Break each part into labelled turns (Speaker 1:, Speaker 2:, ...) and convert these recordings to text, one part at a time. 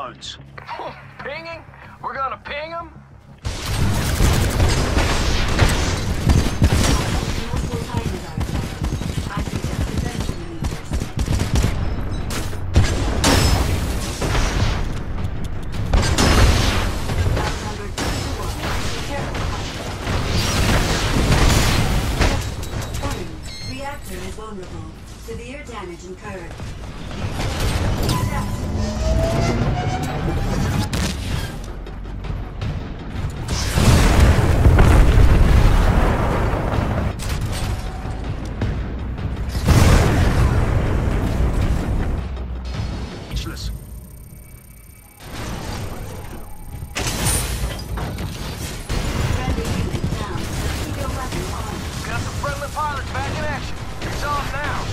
Speaker 1: Bones.
Speaker 2: Pinging? We're gonna ping them?
Speaker 3: Multiple Titans are attacking. I suggest prevention maneuvers. Outnumbered two to one. Be careful. Warning. Reactor is vulnerable. Severe damage incurred. Eject.
Speaker 2: Got some friendly pilots back in action. It's off now.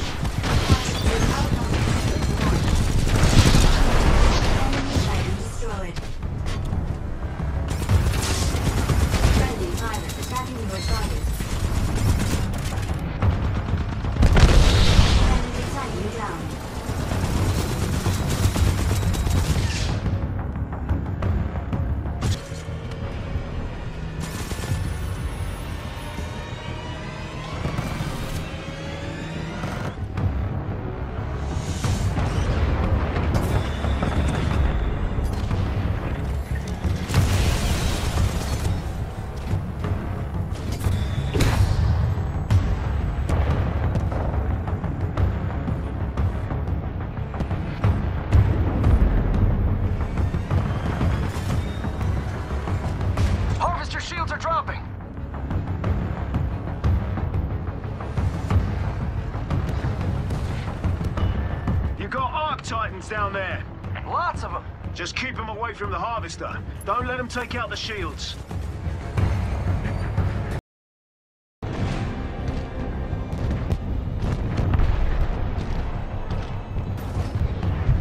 Speaker 1: Titans down there.
Speaker 2: Lots of them.
Speaker 1: Just keep them away from the Harvester. Don't let them take out the shields.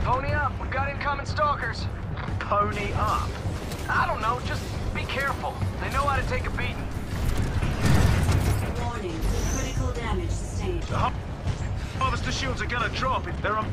Speaker 2: Pony up. We've got incoming stalkers.
Speaker 1: Pony up.
Speaker 2: I don't know. Just be careful. They know how to take a beating.
Speaker 3: Warning. Critical damage sustained.
Speaker 1: The Harvester shields are gonna drop if they're on...